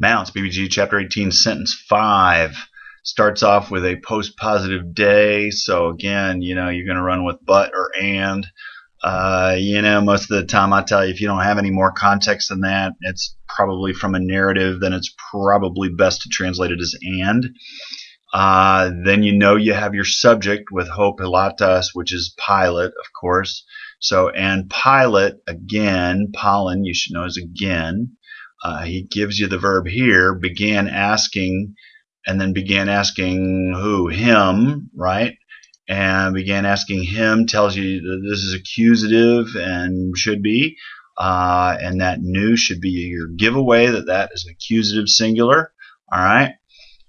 Mounce, BBG chapter 18, sentence 5 starts off with a post positive day. So again, you know, you're going to run with but or and. Uh, you know, most of the time I tell you if you don't have any more context than that, it's probably from a narrative, then it's probably best to translate it as and. Uh, then you know you have your subject with ho pilatas, which is Pilate, of course. So, and Pilate, again, palin, you should know is again. Uh, he gives you the verb here, began asking, and then began asking who? Him, right? and began asking him tells you that this is accusative and should be uh, and that nu should be your giveaway that that is an accusative singular all right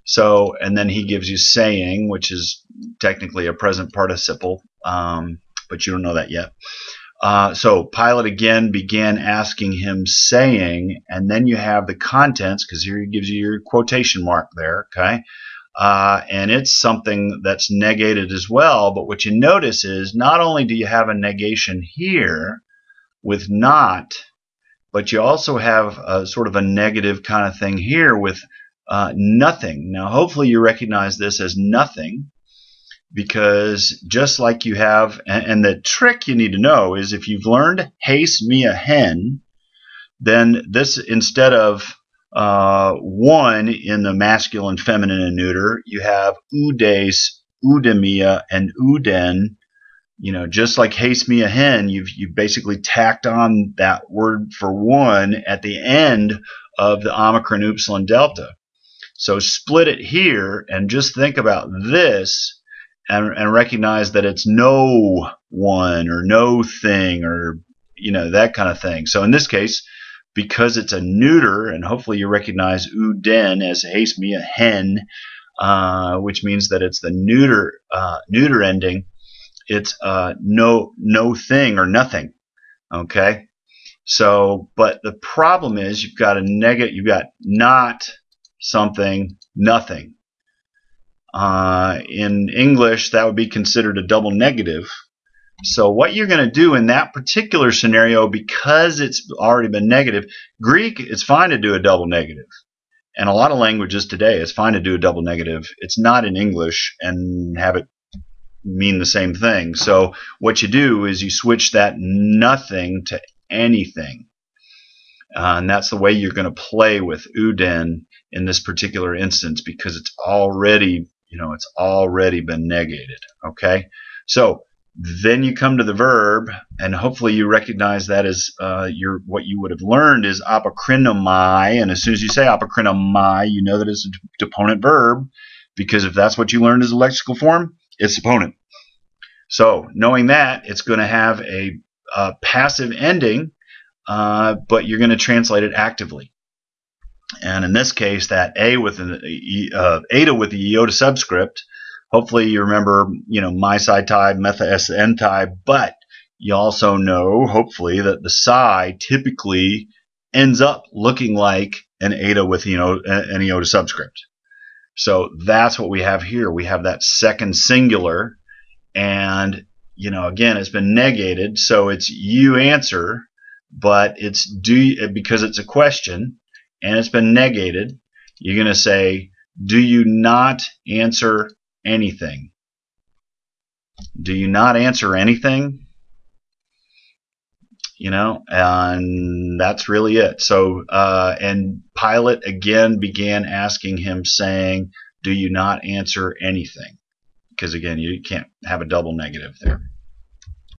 so and then he gives you saying which is technically a present participle um, but you don't know that yet uh, so Pilate again began asking him saying and then you have the contents because here he gives you your quotation mark there okay uh, and it's something that's negated as well. But what you notice is not only do you have a negation here with not, but you also have a sort of a negative kind of thing here with uh, nothing. Now, hopefully, you recognize this as nothing because just like you have, and, the trick you need to know is if you've learned haste me a hen, then this instead of uh, one in the masculine, feminine, and neuter. You have udes, udemia, and uden. You know, just like haste me a hen, you've you've basically tacked on that word for one at the end of the omicron, upsilon, delta. So split it here and just think about this and, and recognize that it's no one or no thing or you know that kind of thing. So in this case, because it's a neuter, and hopefully you recognize uden as haste me a hen, uh, which means that it's the neuter uh, neuter ending. It's uh, no no thing or nothing. Okay. So, but the problem is you've got a negative. You've got not something nothing. Uh, in English, that would be considered a double negative. So what you're going to do in that particular scenario, because it's already been negative, Greek, it's fine to do a double negative. And a lot of languages today, it's fine to do a double negative. It's not in English and have it mean the same thing. So what you do is you switch that nothing to anything. Uh, and that's the way you're going to play with uden in this particular instance because it's already, you know, it's already been negated. Okay? So then you come to the verb, and hopefully you recognize that as uh, your what you would have learned is apokrinomai. And as soon as you say apokrinomai, you know that it's a deponent verb because if that's what you learned as a lexical form, it's deponent. So knowing that, it's going to have a, a, passive ending, uh, but you're going to translate it actively. And in this case, that a with an uh, eta with the iota subscript hopefully you remember, you know, my psi tie, metha s n tie, but you also know, hopefully, that the psi typically ends up looking like an eta with, you know, an iota subscript. So that's what we have here. We have that second singular, and, you know, again, it's been negated, so it's you answer, but it's do, because it's a question, and it's been negated, you're going to say, do you not answer anything? Do you not answer anything? You know, and that's really it. So, uh, and Pilate again began asking him, saying, Do you not answer anything? Because again, you can't have a double negative there.